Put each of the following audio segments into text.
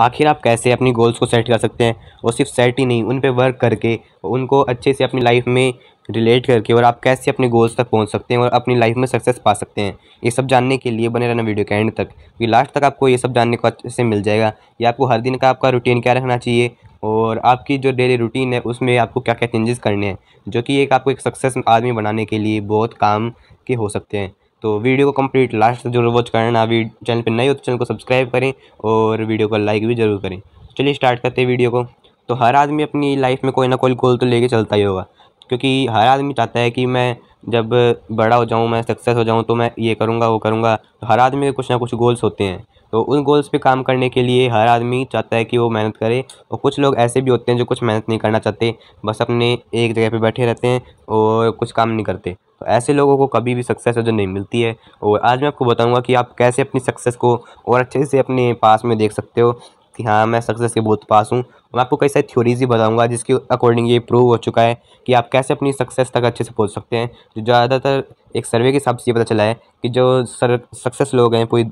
आखिर आप कैसे अपनी गोल्स को सेट कर सकते हैं? और सिर्फ़ सेट ही नहीं, उन पर वर्क करके, उनको अच्छे से अपनी लाइफ में रिलेट करके और आप कैसे अपने गोल्स तक पहुँच सकते हैं और अपनी लाइफ में सक्सेस पा सकते हैं? ये सब जानने के लिए बने रहना वीडियो के एंड तक। क्योंकि लास्ट तक आपको ये सब जानने को अच्छे से मिल जाएगा। कि आपको हर दिन का आपका रूटीन क्या रखना चाहिए? और आपकी जो डेली रूटीन है, उसमें आपको क्या क्या चेंजेस करने हैं? जो कि एक आपको एक सक्सेस आदमी बनाने के लिए बहुत काम के हो सकते हैं। तो वीडियो को कंप्लीट लास्ट तक ज़रूर वॉच करना। अभी चैनल पर नए हो तो चैनल को सब्सक्राइब करें और वीडियो को लाइक भी ज़रूर करें। चलिए स्टार्ट करते हैं वीडियो को। तो हर आदमी अपनी लाइफ में कोई ना कोई गोल तो लेके चलता ही होगा। क्योंकि हर आदमी चाहता है कि मैं जब बड़ा हो जाऊँ, मैं सक्सेस हो जाऊँ तो मैं ये करूँगा, वो करूँगा। तो हर आदमी के कुछ ना कुछ गोल्स होते हैं। तो उन गोल्स पे काम करने के लिए हर आदमी चाहता है कि वो मेहनत करे और कुछ लोग ऐसे भी होते हैं जो कुछ मेहनत नहीं करना चाहते, बस अपने एक जगह पे बैठे रहते हैं और कुछ काम नहीं करते। तो ऐसे लोगों को कभी भी सक्सेस जो नहीं मिलती है और आज मैं आपको बताऊँगा कि आप कैसे अपनी सक्सेस को और अच्छे से अपने पास में देख सकते हो कि हाँ मैं सक्सेस के बहुत पास हूँ। मैं आपको कई सारी थ्योरीज ही बताऊँगा जिसके अकॉर्डिंग ये प्रूव हो चुका है कि आप कैसे अपनी सक्सेस तक अच्छे से पहुँच सकते हैं। जो ज़्यादातर एक सर्वे के हिसाब से ये पता चला है कि जो सर सक्सेस लोग हैं, पूरी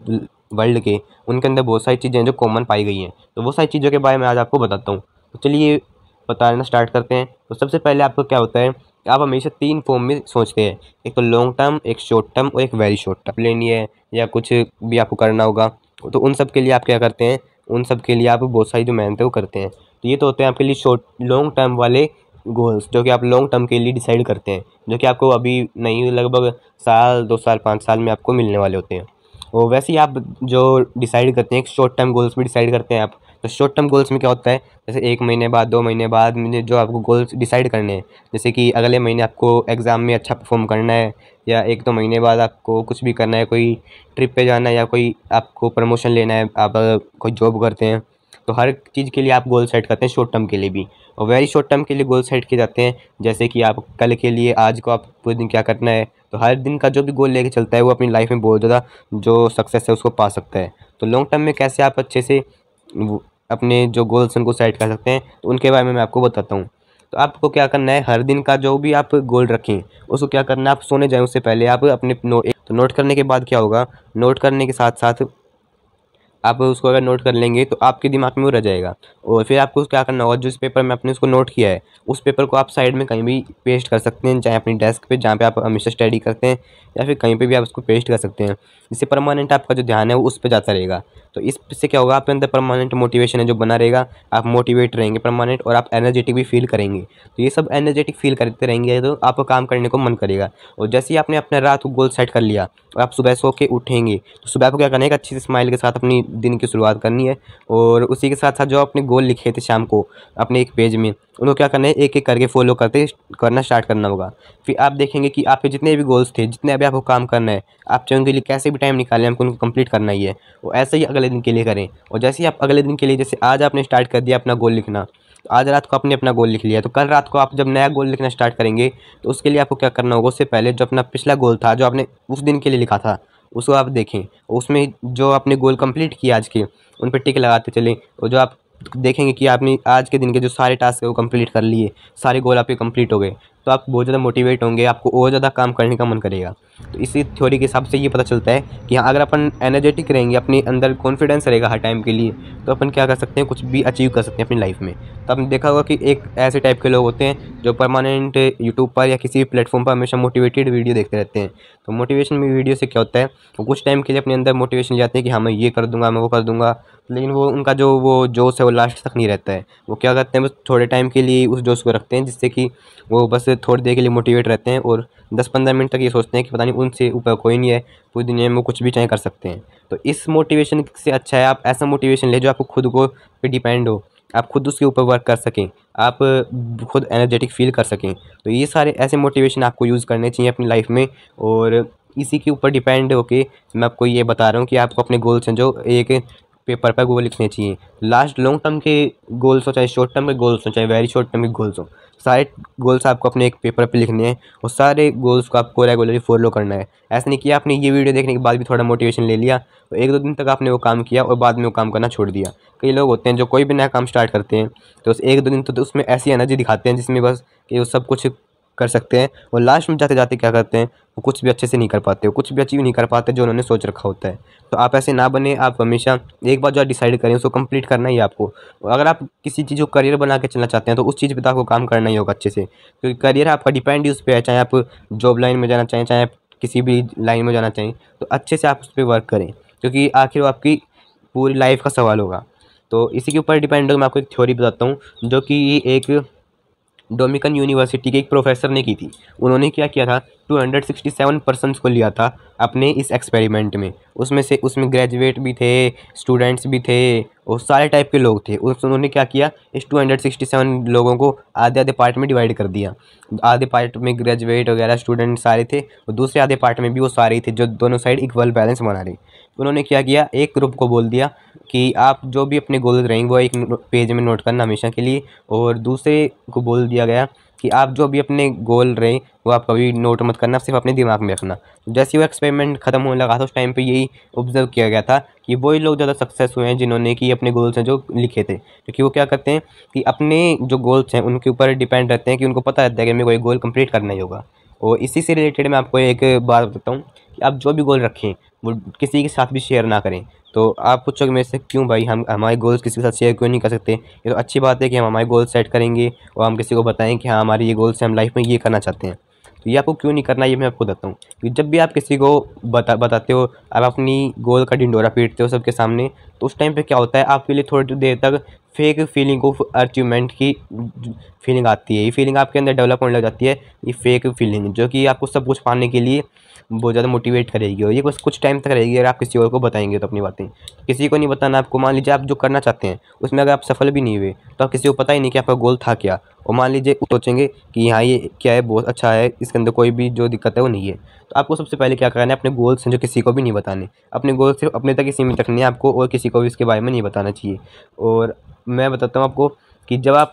वर्ल्ड के, उनके अंदर बहुत सारी चीज़ें हैं जो कॉमन पाई गई हैं। तो वो सारी चीज़ों के बारे में आज आपको बताता हूँ। तो चलिए, बताना स्टार्ट करते हैं। तो सबसे पहले आपको क्या होता है कि आप हमेशा तीन फॉर्म में सोचते हैं। एक तो लॉन्ग टर्म एक शॉर्ट टर्म और एक वेरी शॉर्ट टर्म प्लेन है या कुछ भी आपको करना होगा। तो उन सब के लिए आप क्या करते हैं? उन सब के लिए आप बहुत सारी जो मेहनत है वो करते हैं। तो ये तो होते हैं आपके लिए शॉर्ट लॉन्ग टर्म वाले गोल्स जो कि आप लॉन्ग टर्म के लिए डिसाइड करते हैं। जो कि आपको अभी नहीं, लगभग साल, दो साल, पाँच साल में आपको मिलने वाले होते हैं। और वैसे ही आप जो डिसाइड करते हैं शॉर्ट टर्म गोल्स भी डिसाइड करते हैं आप तो शॉर्ट टर्म गोल्स में क्या होता है? जैसे एक महीने बाद, दो महीने बाद जो आपको गोल्स डिसाइड करने हैं, जैसे कि अगले महीने आपको एग्ज़ाम में अच्छा परफॉर्म करना है, या एक दो महीने बाद आपको कुछ भी करना है, कोई ट्रिप पे जाना है, या कोई आपको प्रमोशन लेना है, आप, कोई जॉब करते हैं तो हर चीज़ के लिए आप गोल सेट करते हैं शॉर्ट टर्म के लिए भी। और वेरी शॉर्ट टर्म के लिए गोल सेट किए जाते हैं, जैसे कि आप कल के लिए, आज को आप पूरे दिन क्या करना है तो हर दिन का जो भी गोल लेके चलता है, वो अपनी लाइफ में बहुत ज़्यादा जो सक्सेस है, उसको पा सकता है। तो लॉन्ग टर्म में कैसे आप अच्छे से अपने जो गोल्स उनको सेट कर सकते हैं तो उनके बारे में मैं आपको बताता हूँ। तो आपको क्या करना है, हर दिन का जो भी आप गोल रखें, उसको क्या करना है, आप सोने जाएँ, उससे पहले आप अपने नोट तो नोट करने के बाद क्या होगा नोट करने के साथ साथ आप उसको अगर नोट कर लेंगे तो आपके दिमाग में वो रह जाएगा। और फिर आपको क्या करना होगा, जिस पेपर में आपने उसको नोट किया है, उस पेपर को आप साइड में कहीं भी पेस्ट कर सकते हैं, चाहे अपनी डेस्क पे, जहाँ पे आप हमेशा स्टडी करते हैं, या फिर कहीं पे भी आप उसको पेस्ट कर सकते हैं। जिससे परमानेंट आपका जो ध्यान है, वो उस पर जाता रहेगा। तो इससे क्या होगा, आपके अंदर परमानेंट मोटिवेशन है जो बना रहेगा। आप मोटिवेट रहेंगे परमानेंट और आप एनर्जेटिक भी फील करेंगे। तो ये सब एनर्जेटिक फील करते रहेंगे तो आपको काम करने को मन करेगा। और जैसे ही आपने अपने रात को गोल सेट कर लिया और आप सुबह सो के उठेंगे तो सुबह को क्या करना है अच्छी से स्माइल के साथ अपनी दिन की शुरुआत करनी है। और उसी के साथ साथ जो अपने गोल लिखे थे शाम को, अपने एक पेज में, उनको क्या करना है? एक एक करके फॉलो करते करना स्टार्ट करना होगा। फिर आप देखेंगे कि आपके जितने भी गोल्स थे, जितने अभी आपको काम करना है, आप चाहे उनके लिए कैसे भी टाइम निकालें हमको उनको कंप्लीट करना ही है। और ऐसे ही अगले दिन के लिए करें। और जैसे ही आप अगले दिन के लिए, जैसे आज आपने स्टार्ट कर दिया अपना गोल लिखना तो आज रात को आपने अपना गोल लिख लिया। तो कल रात को आप जब नया गोल लिखना स्टार्ट करेंगे तो उसके लिए आपको क्या करना होगा? उससे पहले जो अपना पिछला गोल था, जो आपने उस दिन के लिए लिखा था उसको आप देखें। उसमें जो आपने गोल कंप्लीट किया आज के, उन पर टिक लगाते चलें और जो आप देखेंगे कि आपने आज के दिन के जो सारे टास्क है वो कंप्लीट कर लिए, सारे गोल आपके कंप्लीट हो गए। तो आप बहुत ज़्यादा मोटिवेट होंगे, आपको और ज़्यादा काम करने का मन करेगा। तो इसी थ्योरी के हिसाब से ये पता चलता है कि हाँ अगर अपन एनर्जेटिक रहेंगे, अपने अंदर कॉन्फिडेंस रहेगा हर टाइम के लिए तो अपन क्या कर सकते हैं, कुछ भी अचीव कर सकते हैं अपनी लाइफ में। तो आपने देखा होगा कि एक ऐसे टाइप के लोग होते हैं जो परमानेंट यूट्यूब पर या किसी भी प्लेटफॉर्म पर हमेशा मोटिवेटेड वीडियो देखते रहते हैं। तो मोटिवेशन वीडियो से क्या होता है, वो कुछ टाइम के लिए अपने अंदर मोटिवेशन जाते हैं कि हाँ मैं ये कर दूँगा, मैं वो कर दूँगा, लेकिन वो, उनका जो, वो जोश है, वो लास्ट तक नहीं रहता है। वो क्या करते हैं, बस थोड़े टाइम के लिए उस जोश को रखते हैं, जिससे कि वो बस थोड़ी देर के लिए मोटिवेट रहते हैं और दस पंद्रह मिनट तक ये सोचते हैं कि पता नहीं उनसे ऊपर कोई नहीं है, पूरी दुनिया में वो कुछ भी चाहे कर सकते हैं। तो इस मोटिवेशन से अच्छा है, आप ऐसा मोटिवेशन ले जो आपको खुद को पे डिपेंड हो। आप खुद उसके ऊपर वर्क कर सकें, आप खुद एनर्जेटिक फील कर सकें। तो ये सारे ऐसे मोटिवेशन आपको यूज़ करने चाहिए अपनी लाइफ में और इसी के ऊपर डिपेंड होके मैं आपको ये बता रहा हूँ कि आपको अपने गोल्स हैं जो एक पेपर पर गोल लिखने चाहिए। लास्ट लॉन्ग टर्म के गोल्स हो चाहे शॉर्ट टर्म के गोल्स हो चाहे वेरी शॉर्ट टर्म के गोल्स हो सारे गोल्स आपको अपने एक पेपर पे लिखने हैं और सारे गोल्स को आपको रेगुलरली फॉलो करना है। ऐसा नहीं किया आपने ये वीडियो देखने के बाद भी थोड़ा मोटिवेशन ले लिया तो एक दो दिन तक आपने वो काम किया और बाद में वो काम करना छोड़ दिया। कई लोग होते हैं जो कोई भी नया काम स्टार्ट करते हैं तो एक दो दिन तो, तो उसमें ऐसी एनर्जी दिखाते हैं जिसमें बस कि वो सब कुछ कर सकते हैं। और लास्ट में जाते जाते क्या करते हैं, वो कुछ भी अच्छे से नहीं कर पाते कुछ भी अचीव नहीं कर पाते जो उन्होंने सोच रखा होता है। तो आप ऐसे ना बने, आप हमेशा एक बार जो डिसाइड करें, उसको कंप्लीट करना ही आपको। अगर आप किसी चीज़ को करियर बना के चलना चाहते हैं तो उस चीज़ पर तो आपको काम करना ही होगा अच्छे से। क्योंकि करियर आपका डिपेंड ही उस पर है, चाहे आप जॉब लाइन में जाना चाहें, चाहे आप किसी भी लाइन में जाना चाहें तो अच्छे से आप उस पर वर्क करें। क्योंकि आखिर वो आपकी पूरी लाइफ का सवाल होगा। तो इसी के ऊपर डिपेंड होगा, मैं आपको एक थ्योरी बताता हूँ, जो कि एक डोमिकन यूनिवर्सिटी के एक प्रोफेसर ने की थी। उन्होंने क्या किया था? 267 पर्सनस को लिया था अपने इस एक्सपेरिमेंट में। उसमें से उसमें ग्रेजुएट भी थे, स्टूडेंट्स भी थे और सारे टाइप के लोग थे। उस उन्होंने क्या किया? इस 267 लोगों को आधे आधे पार्ट में डिवाइड कर दिया। आधे पार्ट में ग्रेजुएट वगैरह स्टूडेंट सारे थे, और दूसरे आधे पार्ट में भी वो सारे थे, जो दोनों साइड इक्वल बैलेंस बना रहे। उन्होंने क्या किया? एक ग्रुप को बोल दिया कि आप जो भी अपने गोल्स रहेंगे वो एक पेज में नोट करना हमेशा के लिए। और दूसरे को बोल दिया गया कि आप जो भी अपने गोल रहे, वो आप कभी नोट मत करना, सिर्फ़ अपने दिमाग में रखना। जैसे वो एक्सपेरिमेंट ख़त्म होने लगा था, उस टाइम पे यही ऑब्ज़र्व किया गया था कि वही लोग ज़्यादा सक्सेस हुए हैं, जिन्होंने कि अपने गोल्स हैं जो लिखे थे। क्योंकि वो क्या करते हैं कि अपने जो गोल्स हैं, उनके ऊपर डिपेंड रहते हैं कि उनको पता रहता है कि मेरे को एक गोल कंप्लीट करना ही होगा। और इसी से रिलेटेड मैं आपको एक बात बताता हूँ कि आप जो भी गोल रखें वो किसी के साथ भी शेयर ना करें। तो आप पूछोगे मेरे से, क्यों भाई, हम, हमारे गोल्स किसी के साथ शेयर क्यों नहीं कर सकते? ये तो अच्छी बात है कि हम हमारे गोल सेट करेंगे और हम किसी को बताएँ कि हाँ हमारे ये गोल्स हैं हम लाइफ में ये करना चाहते हैं। तो ये आपको क्यों नहीं करना, ये मैं आपको बताता हूँ। कि जब भी आप किसी को बता, बताते हो, आप अपनी गोल का डिंडोरा पीटते हो सबके सामने तो उस टाइम पे क्या होता है, आपके लिए थोड़ी देर तक फेक फीलिंग ऑफ़ अचीवमेंट की फीलिंग आती है। ये फीलिंग आपके अंदर डेवलप होने लग जाती है, ये फेक फीलिंग जो कि आपको सब कुछ पाने के लिए बहुत ज़्यादा मोटिवेट करेगी और ये बस कुछ टाइम तक रहेगी अगर आप किसी और को बताएँगे तो अपनी बातें। किसी को नहीं बताना, आपको मान लीजिए आप जो करना चाहते हैं, उसमें अगर आप सफल भी नहीं हुए तो आप किसी को पता ही नहीं कि आपका गोल था क्या और मान लीजिए सोचेंगे कि हाँ ये क्या है, बहुत अच्छा है, इसके अंदर कोई भी जो दिक्कत है वो नहीं है। तो आपको सबसे पहले क्या करना है, अपने गोल्स हैं जो किसी को भी नहीं बताने। अपने गोल सिर्फ़ अपने तक ही सीमित रखने हैं, आपको और किसी को भी इसके बारे में नहीं बताना चाहिए। और मैं बताता हूँ आपको कि जब आप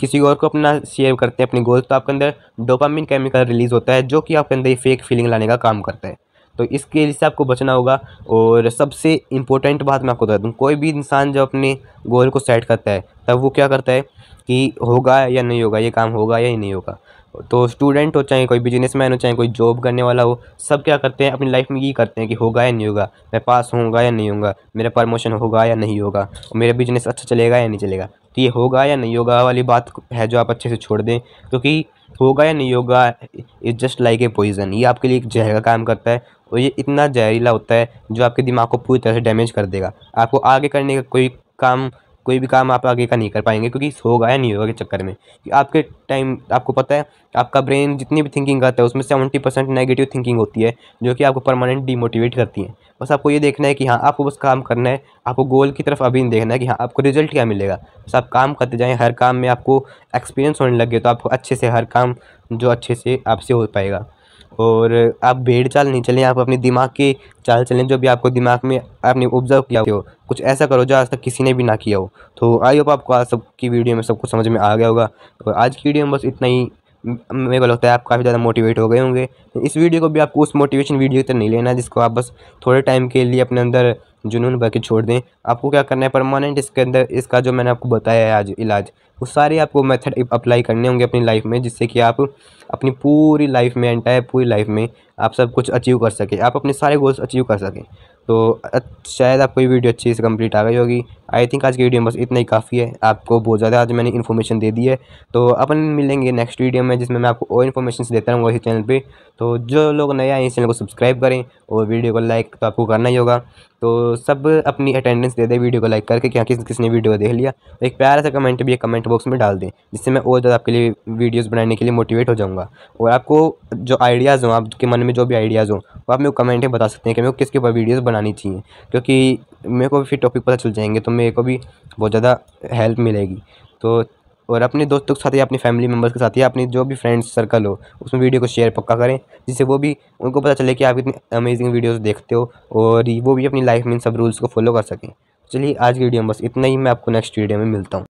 किसी और को अपना शेयर करते हैं, अपनी गोल तो आपके अंदर डोपामिन केमिकल रिलीज़ होता है, जो कि आपके अंदर फेक फीलिंग लाने का काम करता है। तो इसके लिए से आपको बचना होगा, और सबसे इम्पोर्टेंट बात मैं आपको बता दूँ, कोई भी इंसान जब अपने गोल को सेट करता है, तब वो क्या करता है कि होगा या नहीं होगा, ये काम होगा या नहीं होगा। तो स्टूडेंट हो, चाहे कोई बिजनेसमैन हो, चाहे कोई जॉब करने वाला हो, सब क्या करते हैं, अपनी लाइफ में ये करते हैं कि होगा या नहीं होगा, मैं पास होऊँगा या नहीं होगा मेरा प्रमोशन होगा या नहीं होगा, और मेरा बिज़नेस अच्छा चलेगा या नहीं चलेगा। तो ये होगा या नहीं होगा वाली बात है जो आप अच्छे से छोड़ दें, क्योंकि होगा या नहीं होगा is just like a poison ये आपके लिए एक जहर का काम करता है, और ये इतना जहरीला होता है जो आपके दिमाग को पूरी तरह से डैमेज कर देगा। आपको आगे करने का कोई काम कोई भी काम आप आगे का नहीं कर पाएँगे, क्योंकि होगा या नहीं होगा के चक्कर में। कि आपके टाइम आपको पता है, आपका ब्रेन जितनी भी थिंकिंग करता है, उसमें सेवेंटी परसेंट नेगेटिव थिंकिंग होती है, जो कि आपको परमानेंट डीमोटिवेट करती है। बस आपको ये देखना है कि हाँ आपको बस काम करना है, आपको गोल की तरफ़ अभी नहीं देखना है कि हाँ आपको रिज़ल्ट क्या मिलेगा। बस आप काम करते जाएँ, हर काम में आपको एक्सपीरियंस होने लगे तो आपको अच्छे से, हर काम जो अच्छे से आपसे हो पाएगा। और आप भेड़ चाल नहीं चलें, आप अपने दिमाग की चाल चलें, जो भी आपको दिमाग में आपने ऑब्ज़र्व किया हो। कुछ ऐसा करो जो आज तक किसी ने भी ना किया हो। तो आई होप आपको आज सबकी वीडियो में सब कुछ समझ में आ गया होगा। और आज की वीडियो में बस इतना ही। मेरे को लगता है आप काफ़ी ज़्यादा मोटिवेट हो गए होंगे। इस वीडियो को भी आपको उस मोटिवेशन वीडियो तक नहीं लेना, जिसको आप बस थोड़े टाइम के लिए अपने अंदर जुनून भर के छोड़ दें। आपको क्या करना है परमानेंट इसके अंदर, इसका जो मैंने आपको बताया है आज इलाज, वो सारे आपको मेथड अप्लाई करने होंगे अपनी लाइफ में, जिससे कि आप अपनी पूरी लाइफ में एंटायर पूरी लाइफ में आप सब कुछ अचीव कर सकें, आप अपने सारे गोल्स अचीव कर सकें। तो शायद आपको ये वीडियो अच्छी से कंप्लीट आ गई होगी। आई थिंक आज की वीडियो में बस इतना ही काफ़ी है। आपको बहुत ज़्यादा आज मैंने इन्फॉर्मेशन दे दी है। तो अपन मिलेंगे नेक्स्ट वीडियो में, जिसमें मैं आपको और इन्फॉर्मेशन देता रहूँगा इस चैनल पर तो जो लोग नए आए इस चैनल को सब्सक्राइब करें और वीडियो को लाइक तो आपको करना ही होगा। तो सब अपनी अटेंडेंस दे दें वीडियो को लाइक करके क्या किस, किसने वीडियो देख लिया। एक प्यारा सा कमेंट भी एक कमेंट बॉक्स में डाल दें, जिससे मैं और ज़्यादा आपके लिए वीडियोज़ बनाने के लिए मोटिवेट हो जाऊँगा। और आपको जो आइडियाज़ हों, आपके मन में जो भी आइडियाज़ हों, वो आप मेरे को कमेंट में बता सकते हैं कि मेरे को किसके ऊपर वीडियोज़ बनानी चाहिए। क्योंकि मेरे को भी फिर टॉपिक पता चल जाएँगे तो मेरे को भी बहुत ज़्यादा हेल्प मिलेगी। तो और अपने दोस्तों के साथ या अपनी फैमिली मेंबर्स के साथ या अपनी जो भी फ्रेंड्स सर्कल हो, उसमें वीडियो को शेयर पक्का करें, जिससे वो भी, उनको पता चले कि आप इतनी अमेजिंग वीडियोस देखते हो और वो भी अपनी लाइफ में इन सब रूल्स को फॉलो कर सकें। चलिए आज की वीडियो में बस इतना ही, मैं आपको नेक्स्ट वीडियो में मिलता हूँ।